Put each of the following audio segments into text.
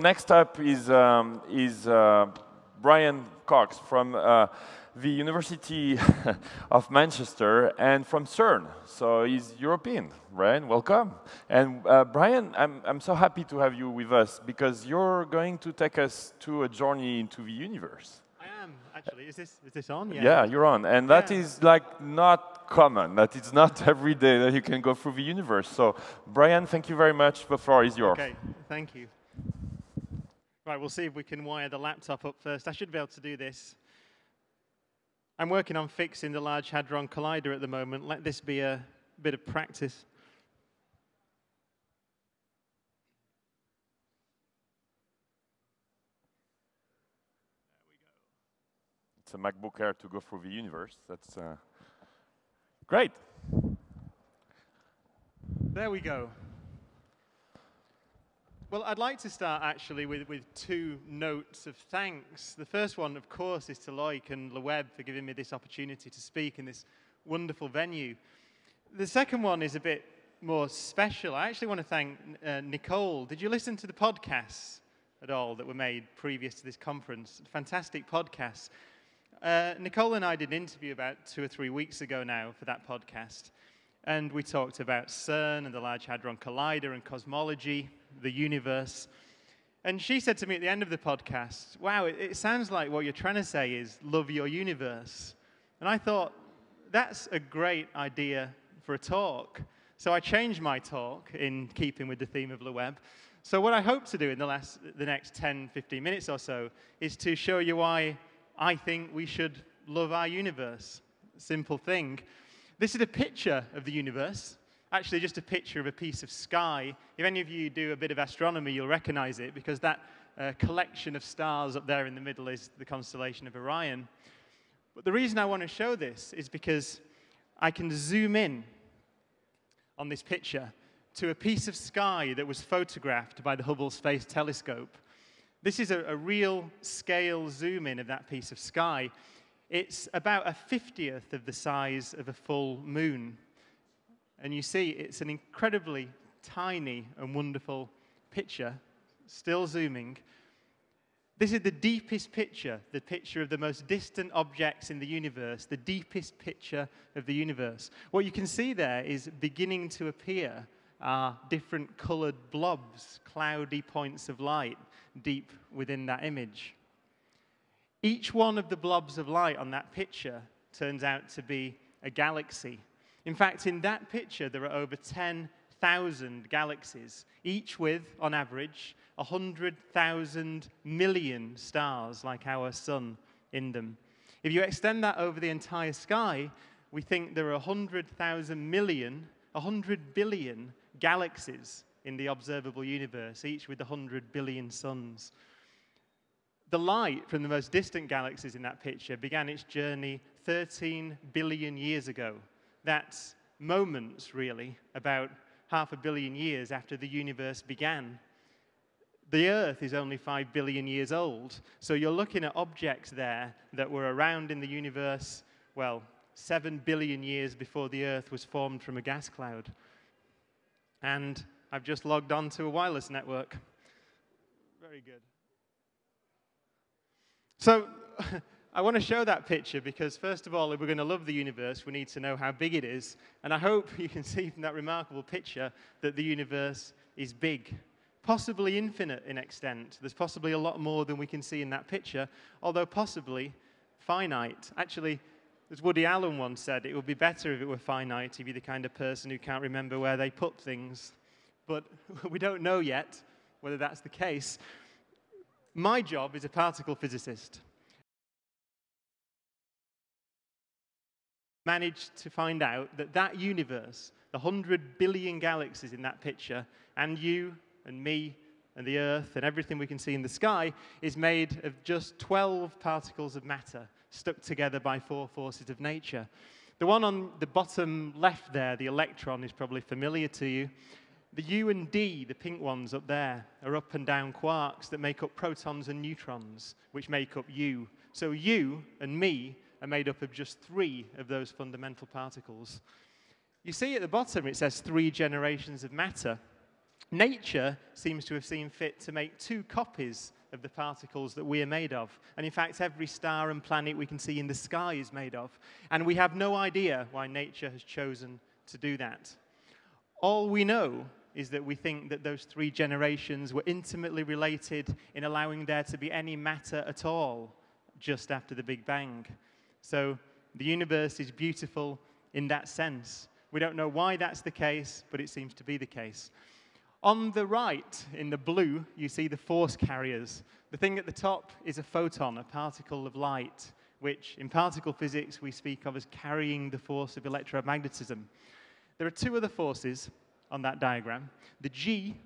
Next up is, um, is uh, Brian Cox from uh, the University of Manchester and from CERN. So he's European. Brian, welcome. And uh, Brian, I'm, I'm so happy to have you with us because you're going to take us to a journey into the universe. I am, actually. Is this, is this on? Yeah. yeah, you're on. And that Yeah. is like not common, that it's not every day that you can go through the universe. So Brian, thank you very much. The floor is yours. Okay, thank you. Right, we'll see if we can wire the laptop up first. I should be able to do this. I'm working on fixing the Large Hadron Collider at the moment. Let this be a bit of practice. There we go. It's a MacBook Air to go through the universe. That's uh, great. There we go. Well, I'd like to start actually with, with two notes of thanks. The first one, of course, is to Loic and Leweb for giving me this opportunity to speak in this wonderful venue. The second one is a bit more special. I actually want to thank uh, Nicole. Did you listen to the podcasts at all that were made previous to this conference? Fantastic podcasts. Uh, Nicole and I did an interview about two or three weeks ago now for that podcast. And we talked about CERN and the Large Hadron Collider and cosmology, the universe. And she said to me at the end of the podcast, Wow, it, it sounds like what you're trying to say is love your universe. And I thought, that's a great idea for a talk. So I changed my talk in keeping with the theme of the web. So what I hope to do in the, last, the next 10, 15 minutes or so is to show you why I think we should love our universe. Simple thing. This is a picture of the universe, actually just a picture of a piece of sky. If any of you do a bit of astronomy, you'll recognize it because that uh, collection of stars up there in the middle is the constellation of Orion. But the reason I want to show this is because I can zoom in on this picture to a piece of sky that was photographed by the Hubble Space Telescope. This is a, a real scale zoom in of that piece of sky. It's about a 50th of the size of a full moon. And you see, it's an incredibly tiny and wonderful picture, still zooming. This is the deepest picture, the picture of the most distant objects in the universe, the deepest picture of the universe. What you can see there is beginning to appear are different colored blobs, cloudy points of light deep within that image. Each one of the blobs of light on that picture turns out to be a galaxy. In fact, in that picture, there are over 10,000 galaxies, each with, on average, 100,000 million stars like our sun in them. If you extend that over the entire sky, we think there are 100,000 million, 100 billion galaxies in the observable universe, each with 100 billion suns. The light from the most distant galaxies in that picture began its journey 13 billion years ago. That's moments, really, about half a billion years after the universe began. The Earth is only 5 billion years old, so you're looking at objects there that were around in the universe, well, 7 billion years before the Earth was formed from a gas cloud. And I've just logged on to a wireless network. Very good. So, I want to show that picture because, first of all, if we're going to love the universe, we need to know how big it is. And I hope you can see from that remarkable picture that the universe is big, possibly infinite in extent. There's possibly a lot more than we can see in that picture, although possibly finite. Actually, as Woody Allen once said, it would be better if it were finite if you're the kind of person who can't remember where they put things. But we don't know yet whether that's the case. My job is a particle physicist. Managed to find out that that universe, the 100 billion galaxies in that picture, and you and me and the Earth and everything we can see in the sky, is made of just 12 particles of matter stuck together by four forces of nature. The one on the bottom left there, the electron, is probably familiar to you. The U and D, the pink ones up there, are up and down quarks that make up protons and neutrons, which make up you. So you and me are made up of just three of those fundamental particles. You see at the bottom it says three generations of matter. nature seems to have seen fit to make two copies of the particles that we are made of. And in fact, every star and planet we can see in the sky is made of. And we have no idea why nature has chosen to do that. All we know is that we think that those three generations were intimately related in allowing there to be any matter at all just after the Big Bang. So the universe is beautiful in that sense. We don't know why that's the case, but it seems to be the case. On the right, in the blue, you see the force carriers. The thing at the top is a photon, a particle of light, which in particle physics we speak of as carrying the force of electromagnetism. There are two other forces on that diagram. The G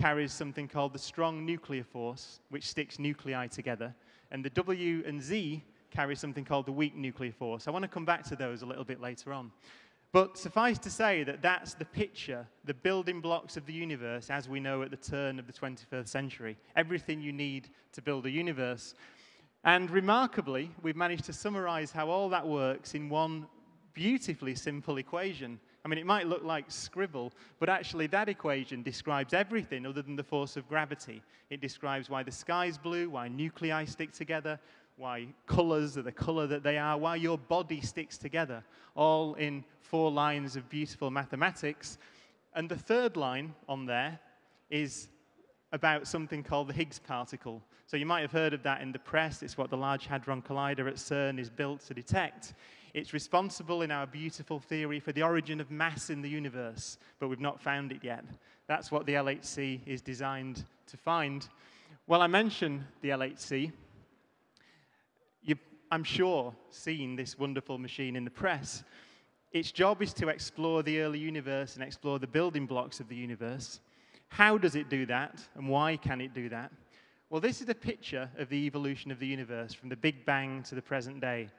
carries something called the strong nuclear force, which sticks nuclei together, and the W and Z carry something called the weak nuclear force. I want to come back to those a little bit later on. But suffice to say that that's the picture, the building blocks of the universe as we know at the turn of the 21st century. Everything you need to build a universe. And remarkably, we've managed to summarize how all that works in one beautifully simple equation. I mean, it might look like scribble, but actually, that equation describes everything other than the force of gravity. It describes why the sky's blue, why nuclei stick together, why colors are the color that they are, why your body sticks together, all in four lines of beautiful mathematics. And the third line on there is about something called the Higgs particle. So you might have heard of that in the press. It's what the Large Hadron Collider at CERN is built to detect. It's responsible in our beautiful theory for the origin of mass in the universe, but we've not found it yet. That's what the LHC is designed to find. Well, I mentioned the LHC I'm sure, seen this wonderful machine in the press. Its job is to explore the early universe and explore the building blocks of the universe. How does it do that, and why can it do that? Well, this is a picture of the evolution of the universe from the Big Bang to the present day.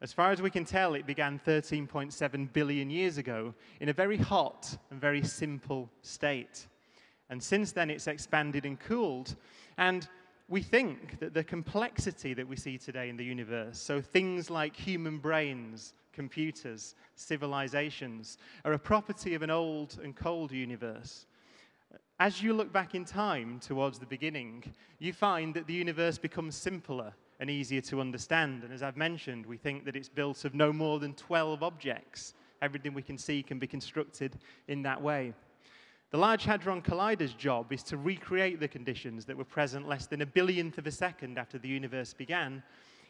As far as we can tell, it began 13.7 billion years ago in a very hot and very simple state. And since then, it's expanded and cooled. And we think that the complexity that we see today in the universe, so things like human brains, computers, civilizations, are a property of an old and cold universe. As you look back in time towards the beginning, you find that the universe becomes simpler and easier to understand. And as I've mentioned, we think that it's built of no more than 12 objects. Everything we can see can be constructed in that way. The Large Hadron Collider's job is to recreate the conditions that were present less than a billionth of a second after the universe began,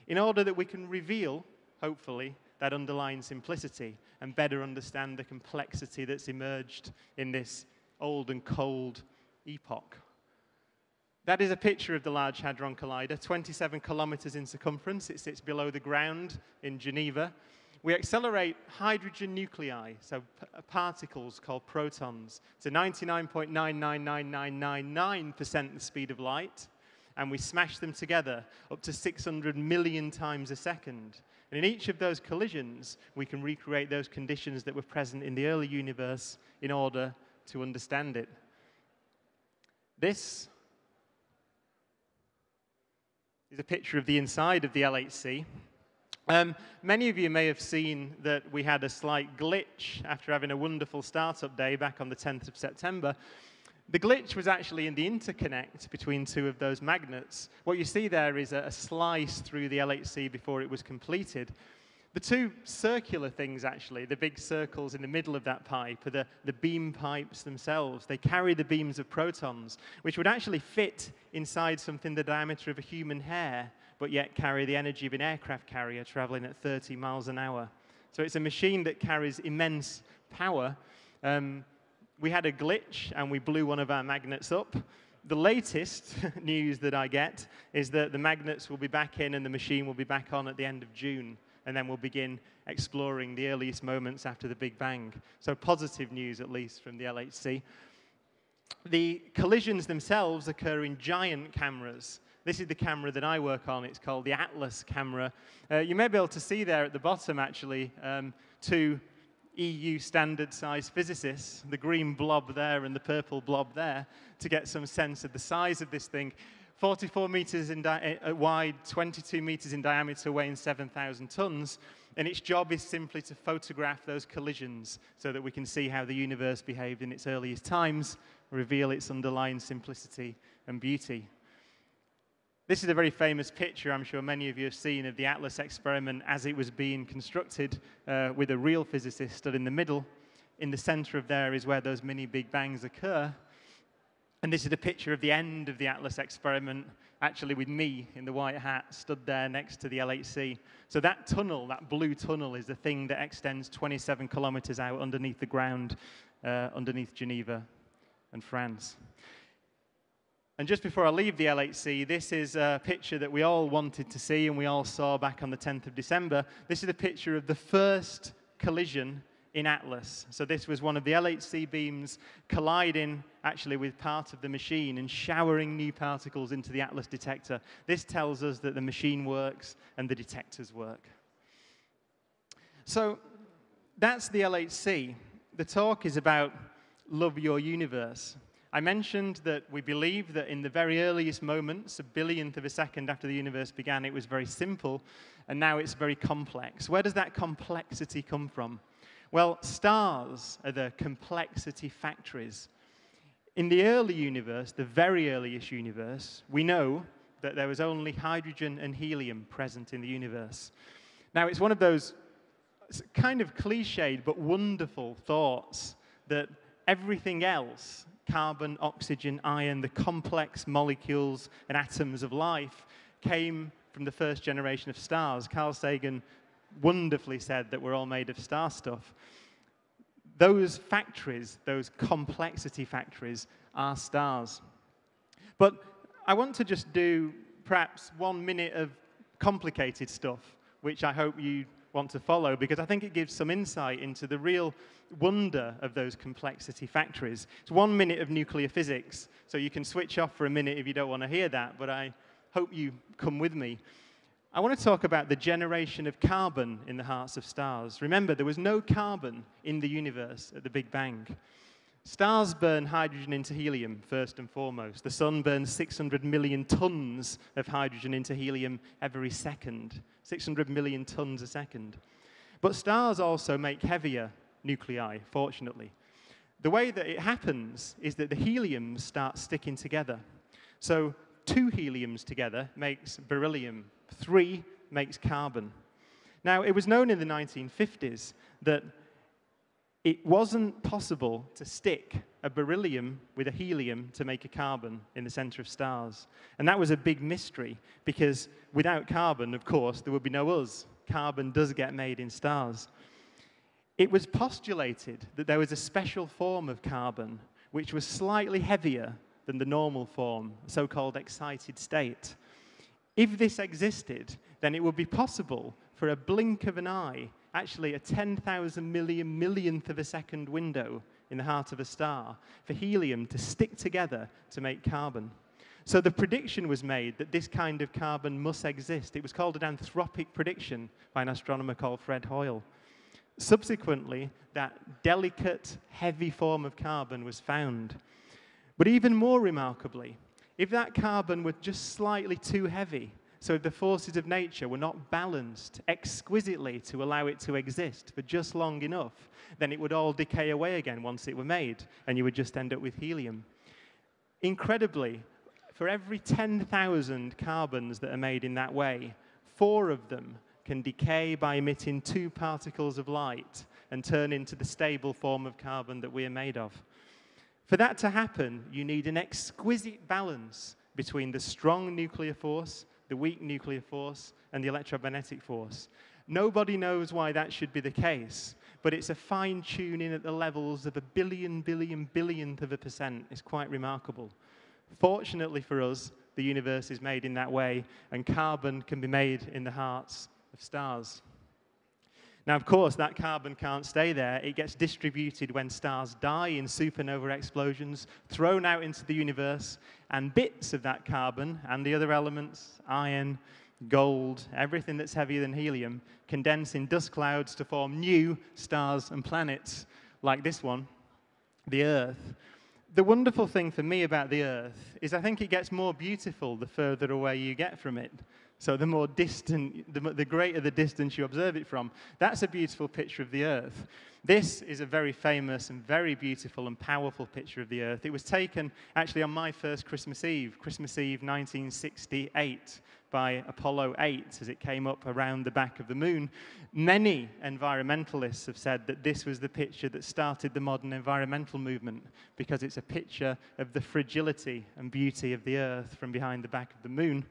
in order that we can reveal, hopefully, that underlying simplicity and better understand the complexity that's emerged in this old and cold epoch. That is a picture of the Large Hadron Collider, 27 kilometers in circumference. It sits below the ground in Geneva we accelerate hydrogen nuclei, so uh, particles called protons, to 99.999999% the speed of light, and we smash them together up to 600 million times a second. And in each of those collisions, we can recreate those conditions that were present in the early universe in order to understand it. This is a picture of the inside of the LHC. Um, many of you may have seen that we had a slight glitch after having a wonderful startup day back on the 10th of September. The glitch was actually in the interconnect between two of those magnets. What you see there is a, a slice through the LHC before it was completed. The two circular things, actually, the big circles in the middle of that pipe, are the, the beam pipes themselves. They carry the beams of protons, which would actually fit inside something the diameter of a human hair but yet carry the energy of an aircraft carrier traveling at 30 miles an hour. So it's a machine that carries immense power. Um, we had a glitch and we blew one of our magnets up. The latest news that I get is that the magnets will be back in and the machine will be back on at the end of June. And then we'll begin exploring the earliest moments after the Big Bang. So, positive news, at least, from the LHC. The collisions themselves occur in giant cameras. This is the camera that I work on. It's called the Atlas camera. Uh, you may be able to see there at the bottom, actually, um, two EU standard size physicists, the green blob there and the purple blob there, to get some sense of the size of this thing. 44 meters in uh, wide, 22 meters in diameter, weighing 7,000 tons. And its job is simply to photograph those collisions so that we can see how the universe behaved in its earliest times, reveal its underlying simplicity and beauty. This is a very famous picture, I'm sure many of you have seen, of the ATLAS experiment as it was being constructed uh, with a real physicist stood in the middle. In the center of there is where those mini Big Bangs occur. And this is a picture of the end of the ATLAS experiment, actually with me in the white hat stood there next to the LHC. So that tunnel, that blue tunnel, is the thing that extends 27 kilometers out underneath the ground, uh, underneath Geneva and France. And just before I leave the LHC, this is a picture that we all wanted to see and we all saw back on the 10th of December. This is a picture of the first collision in Atlas. So this was one of the LHC beams colliding actually with part of the machine and showering new particles into the Atlas detector. This tells us that the machine works and the detectors work. So that's the LHC. The talk is about love your universe. I mentioned that we believe that in the very earliest moments, a billionth of a second after the universe began, it was very simple, and now it's very complex. Where does that complexity come from? Well, stars are the complexity factories. In the early universe, the very earliest universe, we know that there was only hydrogen and helium present in the universe. Now, it's one of those kind of cliched but wonderful thoughts that everything else carbon, oxygen, iron, the complex molecules and atoms of life came from the first generation of stars. Carl Sagan wonderfully said that we're all made of star stuff. Those factories, those complexity factories, are stars. But I want to just do perhaps one minute of complicated stuff, which I hope you want to follow, because I think it gives some insight into the real wonder of those complexity factories. It's one minute of nuclear physics, so you can switch off for a minute if you don't want to hear that, but I hope you come with me. I want to talk about the generation of carbon in the hearts of stars. Remember, there was no carbon in the universe at the Big Bang. Stars burn hydrogen into helium, first and foremost. The sun burns 600 million tons of hydrogen into helium every second. 600 million tons a second. But stars also make heavier nuclei, fortunately. The way that it happens is that the heliums start sticking together. So two heliums together makes beryllium, three makes carbon. Now, it was known in the 1950s that it wasn't possible to stick a beryllium with a helium to make a carbon in the center of stars. And that was a big mystery because without carbon, of course, there would be no us. Carbon does get made in stars. It was postulated that there was a special form of carbon which was slightly heavier than the normal form, so called excited state. If this existed, then it would be possible for a blink of an eye, actually a 10,000 million millionth of a second window in the heart of a star, for helium to stick together to make carbon. So the prediction was made that this kind of carbon must exist. It was called an anthropic prediction by an astronomer called Fred Hoyle. Subsequently, that delicate, heavy form of carbon was found. But even more remarkably, if that carbon were just slightly too heavy, so if the forces of nature were not balanced exquisitely to allow it to exist for just long enough, then it would all decay away again once it were made, and you would just end up with helium. Incredibly, for every 10,000 carbons that are made in that way, four of them can decay by emitting two particles of light and turn into the stable form of carbon that we are made of. For that to happen, you need an exquisite balance between the strong nuclear force, the weak nuclear force, and the electromagnetic force. Nobody knows why that should be the case, but it's a fine tuning at the levels of a billion, billion, billionth of a percent. It's quite remarkable. Fortunately for us, the universe is made in that way, and carbon can be made in the hearts of stars. Now, of course, that carbon can't stay there. It gets distributed when stars die in supernova explosions, thrown out into the universe, and bits of that carbon and the other elements, iron, gold, everything that's heavier than helium, condense in dust clouds to form new stars and planets like this one, the Earth. The wonderful thing for me about the Earth is I think it gets more beautiful the further away you get from it. So the more distant, the, the, greater the distance you observe it from. That's a beautiful picture of the Earth. This is a very famous and very beautiful and powerful picture of the Earth. It was taken actually on my first Christmas Eve, Christmas Eve 1968 by Apollo 8 as it came up around the back of the moon. Many environmentalists have said that this was the picture that started the modern environmental movement because it's a picture of the fragility and beauty of the Earth from behind the back of the moon.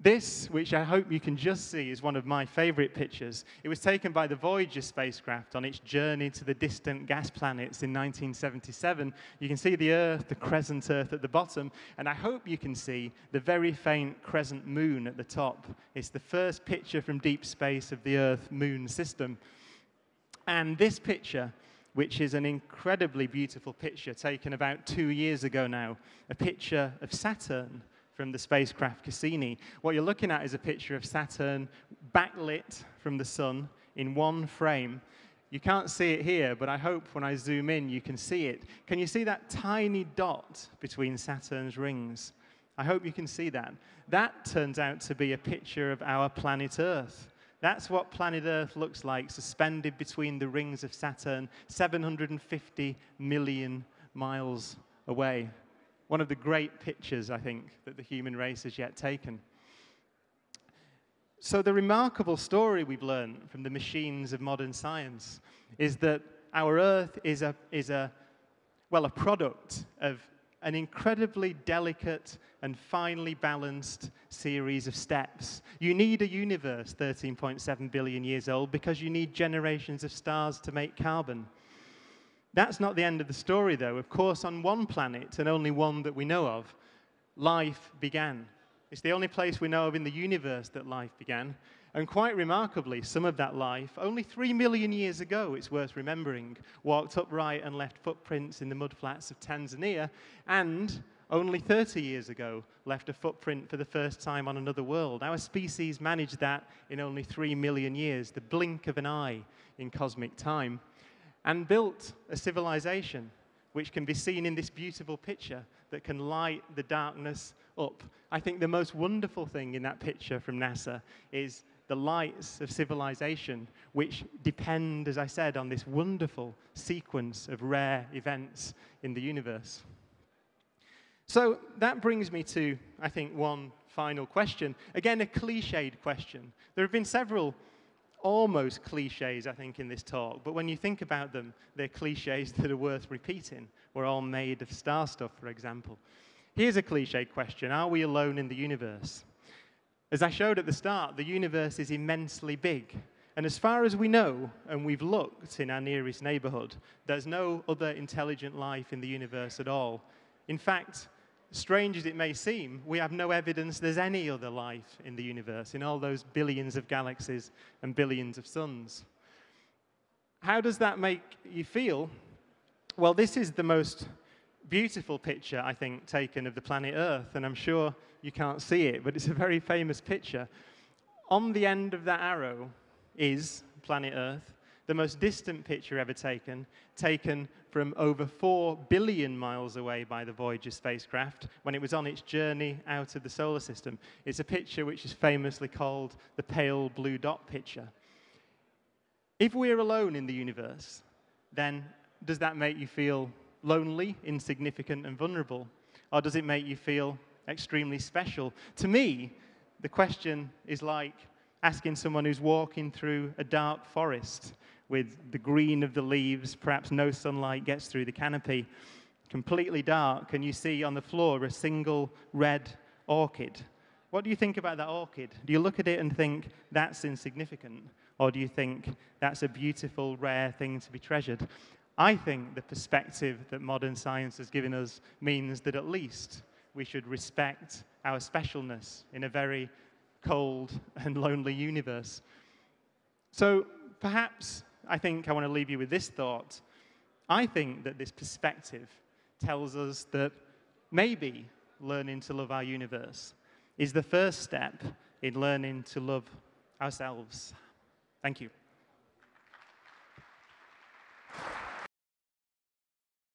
This, which I hope you can just see, is one of my favorite pictures. It was taken by the Voyager spacecraft on its journey to the distant gas planets in 1977. You can see the Earth, the crescent Earth at the bottom, and I hope you can see the very faint crescent moon at the top. It's the first picture from deep space of the Earth moon system. And this picture, which is an incredibly beautiful picture taken about two years ago now, a picture of Saturn from the spacecraft Cassini. What you're looking at is a picture of Saturn backlit from the sun in one frame. You can't see it here, but I hope when I zoom in you can see it. Can you see that tiny dot between Saturn's rings? I hope you can see that. That turns out to be a picture of our planet Earth. That's what planet Earth looks like, suspended between the rings of Saturn, 750 million miles away one of the great pictures, I think, that the human race has yet taken. So, the remarkable story we've learned from the machines of modern science is that our Earth is a, is a well, a product of an incredibly delicate and finely balanced series of steps. You need a universe 13.7 billion years old because you need generations of stars to make carbon. That's not the end of the story, though. Of course, on one planet, and only one that we know of, life began. It's the only place we know of in the universe that life began. And quite remarkably, some of that life, only three million years ago, it's worth remembering, walked upright and left footprints in the mudflats of Tanzania, and only 30 years ago left a footprint for the first time on another world. Our species managed that in only three million years, the blink of an eye in cosmic time and built a civilization which can be seen in this beautiful picture that can light the darkness up. I think the most wonderful thing in that picture from NASA is the lights of civilization, which depend, as I said, on this wonderful sequence of rare events in the universe. So that brings me to, I think, one final question. Again, a cliched question. There have been several almost cliches, I think, in this talk, but when you think about them, they're cliches that are worth repeating. We're all made of star stuff, for example. Here's a cliche question Are we alone in the universe? As I showed at the start, the universe is immensely big. And as far as we know, and we've looked in our nearest neighborhood, there's no other intelligent life in the universe at all. In fact, strange as it may seem, we have no evidence there's any other life in the universe, in all those billions of galaxies and billions of suns. How does that make you feel? Well, this is the most beautiful picture, I think, taken of the planet Earth, and I'm sure you can't see it, but it's a very famous picture. On the end of that arrow is planet Earth, the most distant picture ever taken, taken from over 4 billion miles away by the Voyager spacecraft when it was on its journey out of the solar system. It's a picture which is famously called the pale blue dot picture. If we're alone in the universe, then does that make you feel lonely, insignificant, and vulnerable? Or does it make you feel extremely special? To me, the question is like asking someone who's walking through a dark forest with the green of the leaves, perhaps no sunlight gets through the canopy, completely dark, and you see on the floor a single red orchid. What do you think about that orchid? Do you look at it and think that's insignificant? Or do you think that's a beautiful, rare thing to be treasured? I think the perspective that modern science has given us means that at least we should respect our specialness in a very cold and lonely universe. So perhaps I think I want to leave you with this thought. I think that this perspective tells us that maybe learning to love our universe is the first step in learning to love ourselves. Thank you.